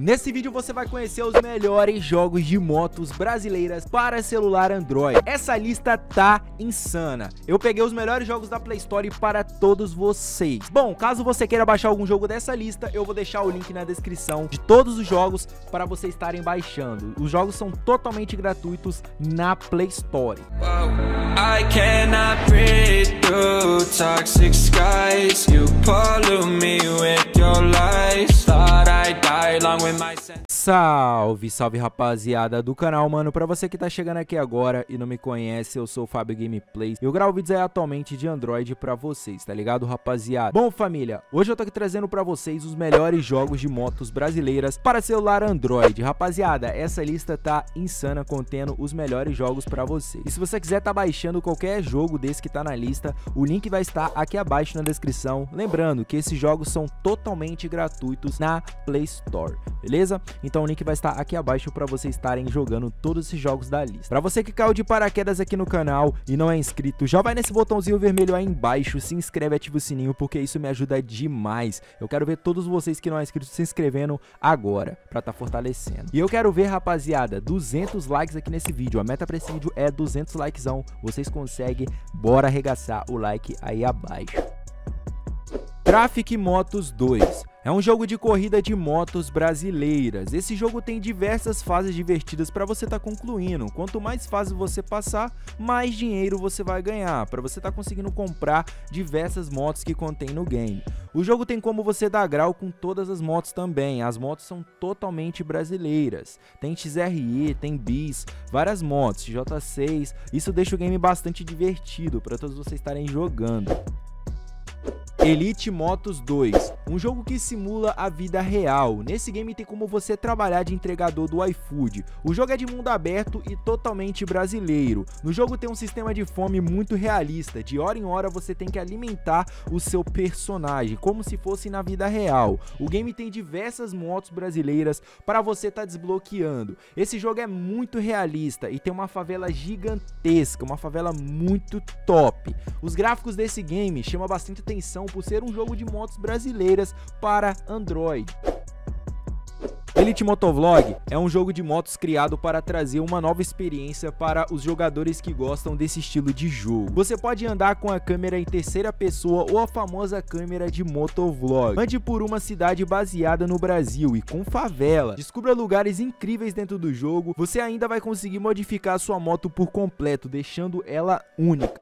Nesse vídeo você vai conhecer os melhores jogos de motos brasileiras para celular Android. Essa lista tá insana. Eu peguei os melhores jogos da Play Store para todos vocês. Bom, caso você queira baixar algum jogo dessa lista, eu vou deixar o link na descrição de todos os jogos para vocês estarem baixando. Os jogos são totalmente gratuitos na Play Store. I when my sense Salve, salve rapaziada do canal, mano. Pra você que tá chegando aqui agora e não me conhece, eu sou o Fábio Gameplays. Eu gravo vídeos aí atualmente de Android pra vocês, tá ligado, rapaziada? Bom, família, hoje eu tô aqui trazendo pra vocês os melhores jogos de motos brasileiras para celular Android. Rapaziada, essa lista tá insana, contendo os melhores jogos pra vocês. E se você quiser tá baixando qualquer jogo desse que tá na lista, o link vai estar aqui abaixo na descrição. Lembrando que esses jogos são totalmente gratuitos na Play Store beleza? Então o link vai estar aqui abaixo para vocês estarem jogando todos esses jogos da lista. Para você que caiu de paraquedas aqui no canal e não é inscrito, já vai nesse botãozinho vermelho aí embaixo, se inscreve, ativa o sininho, porque isso me ajuda demais. Eu quero ver todos vocês que não é inscrito se inscrevendo agora, para tá fortalecendo. E eu quero ver, rapaziada, 200 likes aqui nesse vídeo. A meta para esse vídeo é 200 likezão. Vocês conseguem, bora arregaçar o like aí abaixo. Traffic Motos 2 é um jogo de corrida de motos brasileiras. Esse jogo tem diversas fases divertidas para você estar tá concluindo. Quanto mais fases você passar, mais dinheiro você vai ganhar, para você estar tá conseguindo comprar diversas motos que contém no game. O jogo tem como você dar grau com todas as motos também. As motos são totalmente brasileiras. Tem XRE, tem Bis, várias motos, J6. Isso deixa o game bastante divertido para todos vocês estarem jogando. Elite Motos 2, um jogo que simula a vida real. Nesse game tem como você trabalhar de entregador do iFood. O jogo é de mundo aberto e totalmente brasileiro. No jogo tem um sistema de fome muito realista. De hora em hora você tem que alimentar o seu personagem, como se fosse na vida real. O game tem diversas motos brasileiras para você estar tá desbloqueando. Esse jogo é muito realista e tem uma favela gigantesca, uma favela muito top. Os gráficos desse game chamam bastante atenção por ser um jogo de motos brasileiras para Android. Elite Motovlog é um jogo de motos criado para trazer uma nova experiência para os jogadores que gostam desse estilo de jogo. Você pode andar com a câmera em terceira pessoa ou a famosa câmera de motovlog. Ande por uma cidade baseada no Brasil e com favela. Descubra lugares incríveis dentro do jogo. Você ainda vai conseguir modificar sua moto por completo, deixando ela única.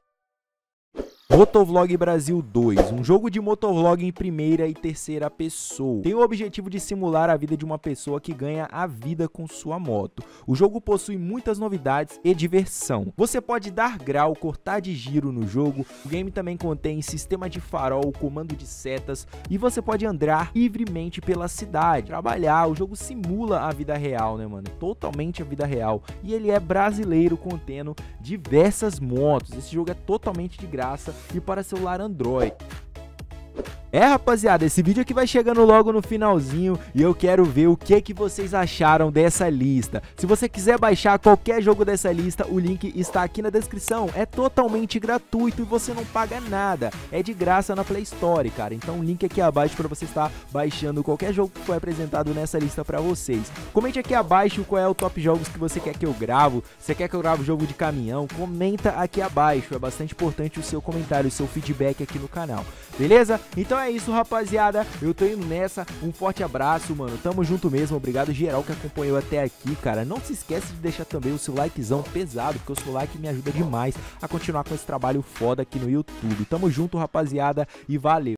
Motovlog Brasil 2, um jogo de motovlog em primeira e terceira pessoa. Tem o objetivo de simular a vida de uma pessoa que ganha a vida com sua moto. O jogo possui muitas novidades e diversão. Você pode dar grau, cortar de giro no jogo. O game também contém sistema de farol, comando de setas e você pode andar livremente pela cidade, trabalhar. O jogo simula a vida real, né, mano? Totalmente a vida real. E ele é brasileiro, contendo diversas motos. Esse jogo é totalmente de graça e para celular Android. É, rapaziada, esse vídeo aqui vai chegando logo no finalzinho e eu quero ver o que que vocês acharam dessa lista. Se você quiser baixar qualquer jogo dessa lista, o link está aqui na descrição. É totalmente gratuito e você não paga nada. É de graça na Play Store, cara. Então o link aqui abaixo para você estar baixando qualquer jogo que foi apresentado nessa lista para vocês. Comente aqui abaixo qual é o top jogos que você quer que eu gravo. Você quer que eu grave jogo de caminhão? Comenta aqui abaixo. É bastante importante o seu comentário, o seu feedback aqui no canal. Beleza? Então então é isso, rapaziada. Eu tô indo nessa. Um forte abraço, mano. Tamo junto mesmo. Obrigado geral que acompanhou até aqui, cara. Não se esquece de deixar também o seu likezão pesado, porque o seu like me ajuda demais a continuar com esse trabalho foda aqui no YouTube. Tamo junto, rapaziada, e valeu.